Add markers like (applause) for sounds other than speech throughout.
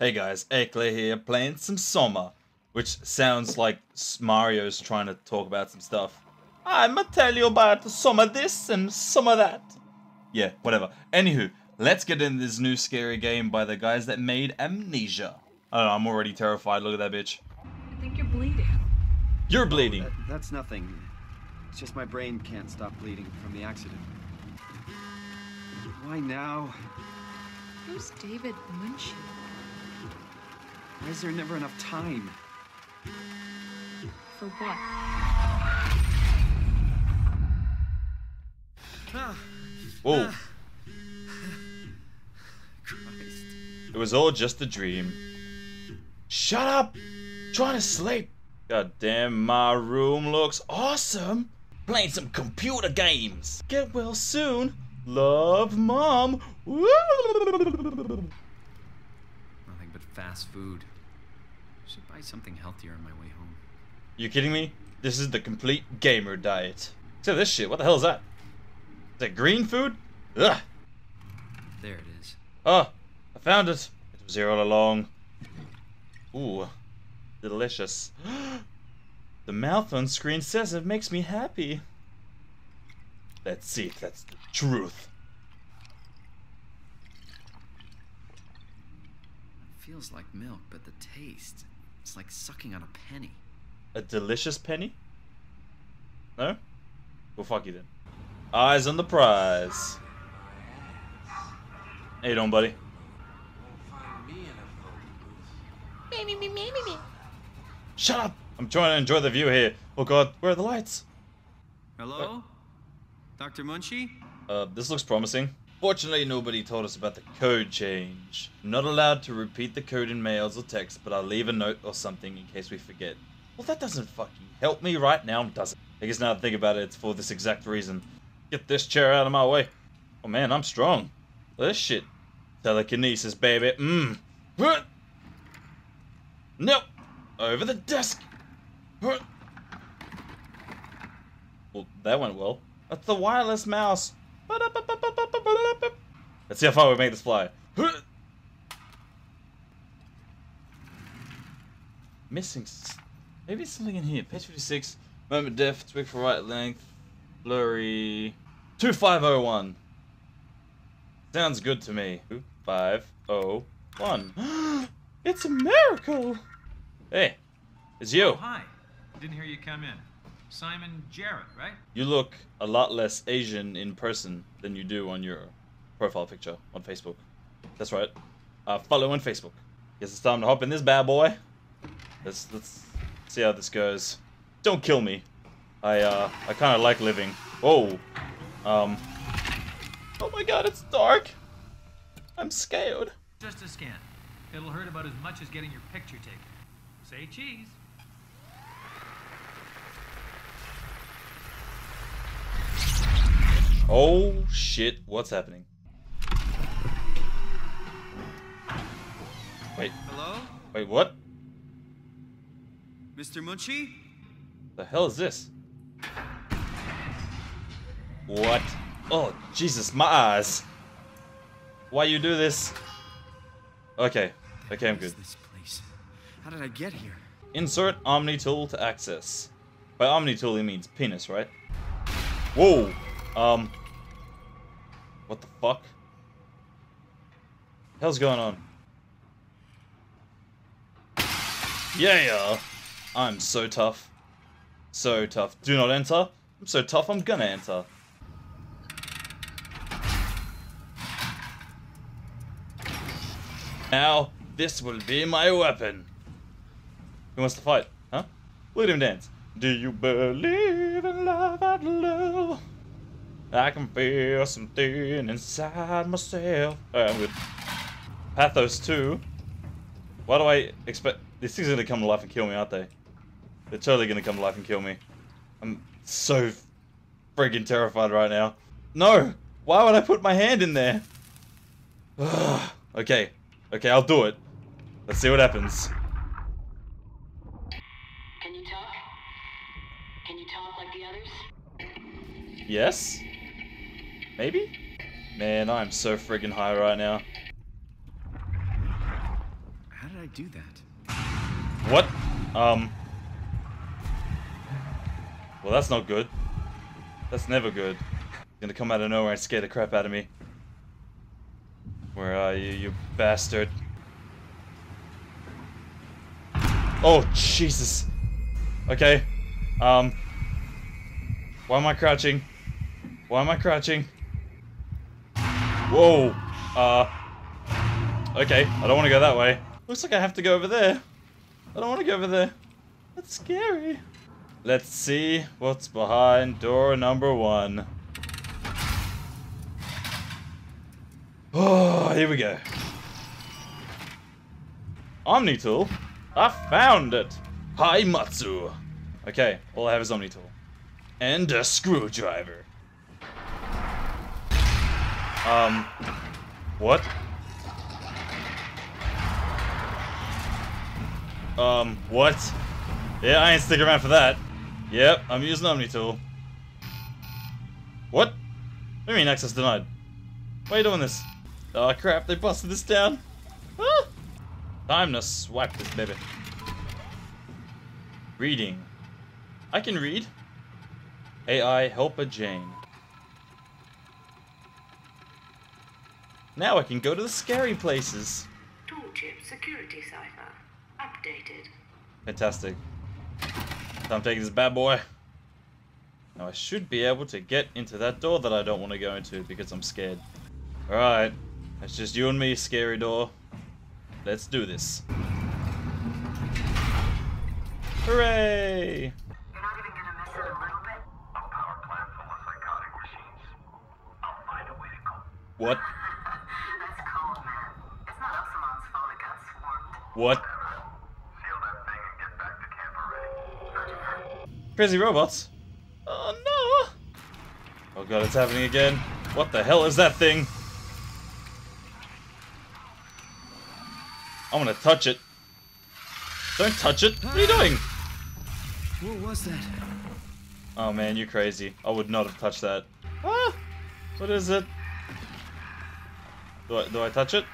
Hey guys, aClay here playing some Soma, which sounds like Mario's trying to talk about some stuff. I'ma tell you about some of this and some of that. Yeah, whatever. Anywho, let's get into this new scary game by the guys that made Amnesia. I don't know, I'm already terrified. Look at that bitch. I think you're bleeding. You're bleeding. Oh, that, that's nothing. It's just my brain can't stop bleeding from the accident. Why now? Who's David Munshi? Why is there never enough time? For what? Whoa, ah. (sighs) Christ. it was all just a dream. Shut up! trying to sleep. God damn, my room looks awesome. Playing some computer games. Get well soon. Love, mom. (laughs) Woo! Nothing but fast food. Should buy something healthier on my way home. You kidding me? This is the complete gamer diet. Except this shit. What the hell is that? Is that green food? Ugh. There it is. Oh, I found it. It was here all along. Ooh, delicious. (gasps) the mouth on screen says it makes me happy. Let's see if that's the truth. Feels like milk, but the taste. It's like sucking on a penny. A delicious penny? No? Well, fuck you then. Eyes on the prize. How you doing, buddy? Shut up! I'm trying to enjoy the view here. Oh god, where are the lights? Hello? Dr. Munshi? Uh, this looks promising. Fortunately, nobody told us about the code change. Not allowed to repeat the code in mails or text, but I'll leave a note or something in case we forget. Well, that doesn't fucking help me right now, does it? I guess now I think about it, it's for this exact reason. Get this chair out of my way. Oh man, I'm strong. This shit. Telekinesis, baby. Mmm. Nope. Over the desk. Well, that went well. That's the wireless mouse. Let's see how far we make this fly. Missing. Maybe something in here. Page 56. Moment depth. Tweak for right length. Blurry. 2501. Sounds good to me. 501. (gasps) it's a miracle. Hey, it's you. Oh, hi. Didn't hear you come in. Simon Jarrett, right? You look a lot less Asian in person than you do on your profile picture on Facebook. That's right. Uh, follow on Facebook. Guess it's time to hop in this bad boy. Let's let's see how this goes. Don't kill me. I uh I kind of like living. Whoa. Um. Oh my God, it's dark. I'm scared. Just a scan. It'll hurt about as much as getting your picture taken. Say cheese. Oh shit, what's happening? Wait, Hello? wait, what? Mr. Munshi? The hell is this? What? Oh, Jesus, my eyes. Why you do this? Okay, okay, I'm good. this place? How did I get here? Insert Omni tool to access. By Omni tool, he means penis, right? Whoa! Um. What the fuck? Hell's going on? Yeah! I'm so tough. So tough. Do not enter. I'm so tough, I'm gonna enter. Now, this will be my weapon. Who wants to fight? Huh? At him dance. Do you believe in love at love? I can feel something inside myself. Alright, I'm good. Pathos 2. Why do I expect... These things are gonna come to life and kill me, aren't they? They're totally gonna come to life and kill me. I'm so freaking terrified right now. No! Why would I put my hand in there? (sighs) okay. Okay, I'll do it. Let's see what happens. Can you talk? Can you talk like the others? Yes? Maybe? Man, I'm so friggin' high right now. How did I do that? What? Um. Well, that's not good. That's never good. Gonna come out of nowhere and scare the crap out of me. Where are you, you bastard? Oh, Jesus. Okay. Um. Why am I crouching? Why am I crouching? Whoa. Uh. Okay, I don't want to go that way. Looks like I have to go over there. I don't want to go over there. That's scary. Let's see what's behind door number one. Oh, here we go. Omni tool. I found it. Hi Matsu. Okay, all I have is Omni tool. And a screwdriver. Um, what? Um, what? Yeah, I ain't sticking around for that. Yep, I'm using Omni tool. What? What do you mean access denied? Why are you doing this? Oh crap, they busted this down. Ah! Time to swipe this baby. Reading. I can read. AI Helper Jane. Now I can go to the scary places. Toolchip security cipher. Updated. Fantastic. So I'm taking this bad boy. Now I should be able to get into that door that I don't want to go into because I'm scared. Alright. It's just you and me, scary door. Let's do this. Hooray! You're already. Crazy robots? Oh no! Oh god, it's happening again. What the hell is that thing? I'm gonna touch it. Don't touch it. What are you doing? What was that? Oh man, you're crazy. I would not have touched that. Ah! What is it? Do I, do I touch it?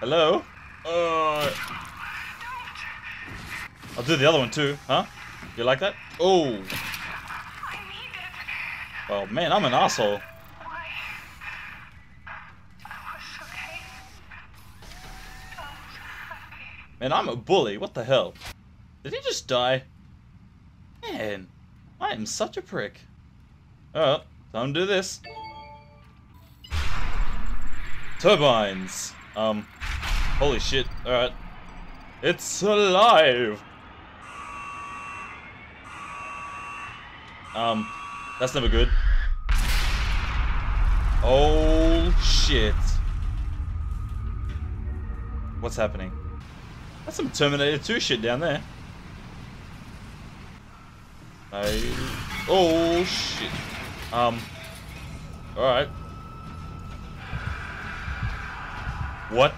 Hello? Uh, I'll do the other one too, huh? You like that? Oh! Oh man, I'm an asshole. Man, I'm a bully. What the hell? Did he just die? Man, I am such a prick. Oh, time to do this. Turbines. Um, holy shit. Alright. It's alive! Um, that's never good. Oh shit. What's happening? That's some Terminator 2 shit down there. I... Oh shit. Um. Alright. What?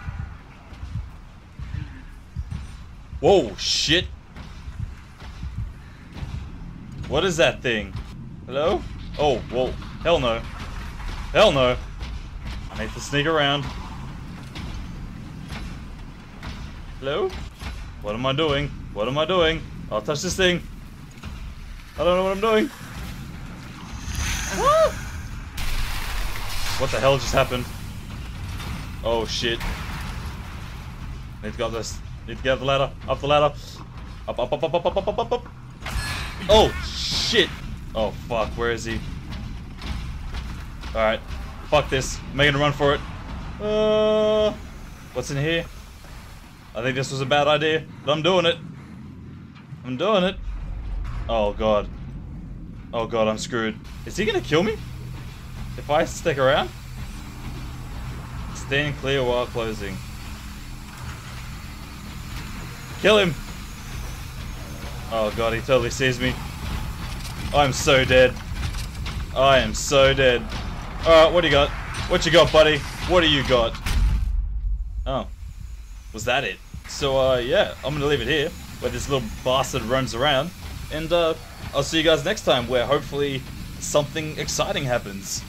Whoa, shit. What is that thing? Hello? Oh, whoa. Hell no. Hell no. I need to sneak around. Hello? What am I doing? What am I doing? I'll touch this thing. I don't know what I'm doing. Ah! What the hell just happened? Oh shit. Need to go up this. Need to get up the ladder. Up the ladder. Up, up, up, up, up, up, up, up, up. Oh shit. Oh fuck, where is he? Alright. Fuck this. I'm making a run for it. Uh, what's in here? I think this was a bad idea, but I'm doing it. I'm doing it. Oh god. Oh god, I'm screwed. Is he gonna kill me? If I stick around? Stand clear while closing. Kill him! Oh god, he totally sees me. I'm so dead. I am so dead. Alright, what do you got? What you got, buddy? What do you got? Oh. Was that it? So, uh, yeah, I'm gonna leave it here, where this little bastard roams around. And, uh, I'll see you guys next time, where hopefully something exciting happens.